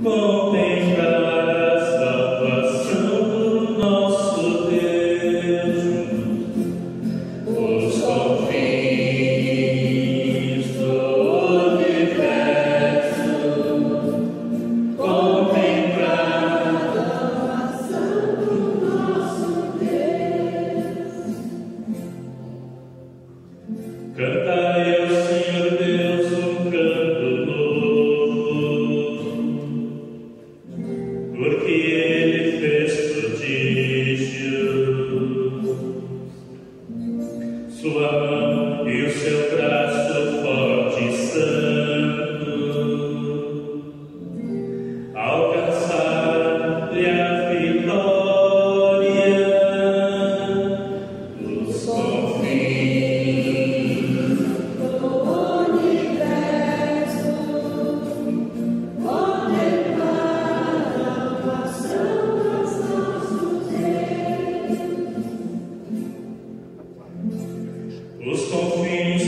Voltem a salvação do nosso Deus. Os confins do universo voltem a salvação do nosso Deus. Canta sua mão e o seu braço forte e santo. Those top names